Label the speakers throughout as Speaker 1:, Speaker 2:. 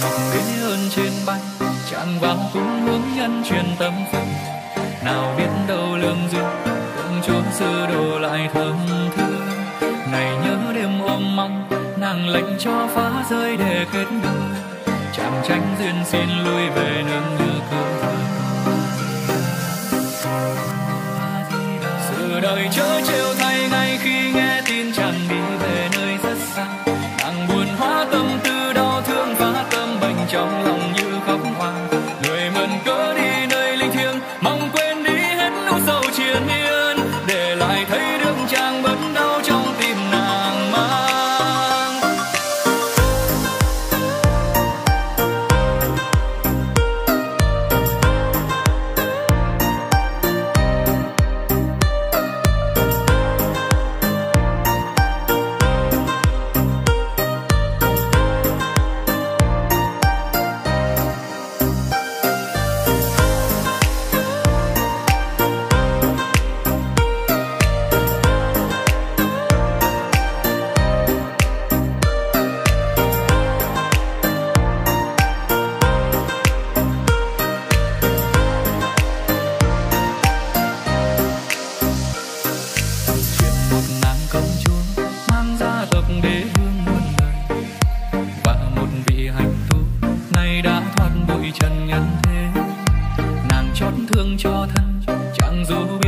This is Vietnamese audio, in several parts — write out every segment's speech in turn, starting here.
Speaker 1: ngọc đế hơn trên bay chàng vào cũng hướng nhân truyền tâm phật nào biết đâu lương duyên, cũng chốn sơ đồ lại thơm thương. Ngày nhớ đêm ôm mong, nàng lệnh cho phá rơi để kết đôi chàng tranh duyên xin lui về nương như cơ sự đời chớ trêu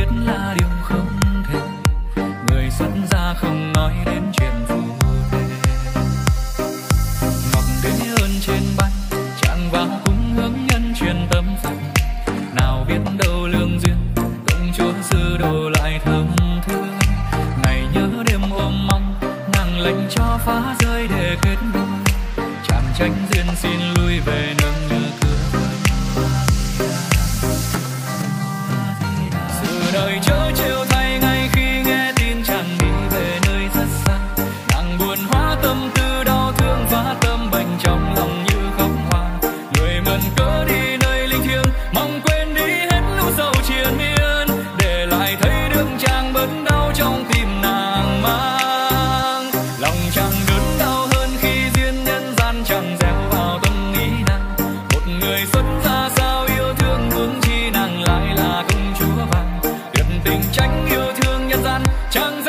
Speaker 1: biết là điều không thể. Người xuất gia không nói đến chuyện phù thề ngọc đế ơn trên bay chàng vào cũng hướng nhân truyền tâm phật nào biết đâu lương duyên, công chúa sư đồ lại thơm thương. Ngày nhớ đêm ôm mong, nàng lệnh cho phá rơi để kết đôi chàng tranh duyên xin lui về nương như đời chớ trêu thay ngay khi nghe tin chàng đi về nơi rất xa. Nàng buồn hóa tâm tư đau thương và tâm bệnh trong lòng như khóc hoa. Người mượn cớ đi nơi linh thiêng, mong yêu thương nhân gian chẳng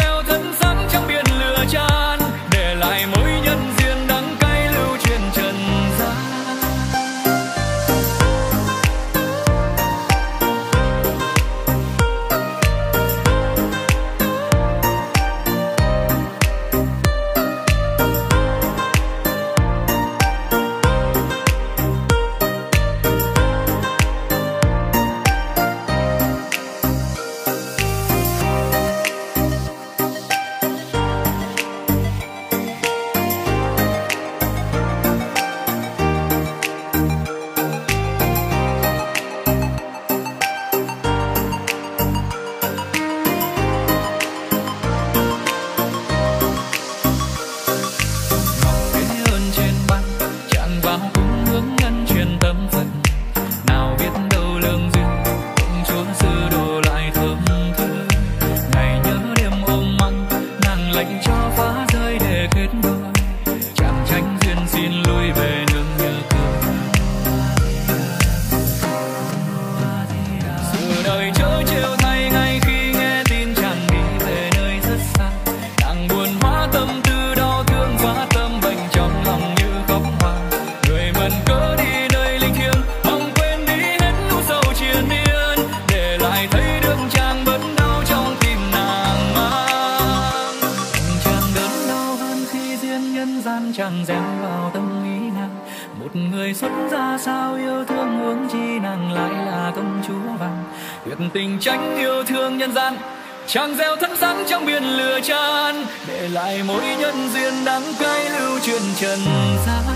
Speaker 1: chẳng gieo vào tâm ý nàng. Một người xuất gia sao yêu thương huống chi nàng lại là công chúa vàng. Tuyệt tình tránh yêu thương nhân gian, chàng gieo thân sáng trong biển lửa chan để lại mối nhân duyên đắng cay lưu truyền trần gian.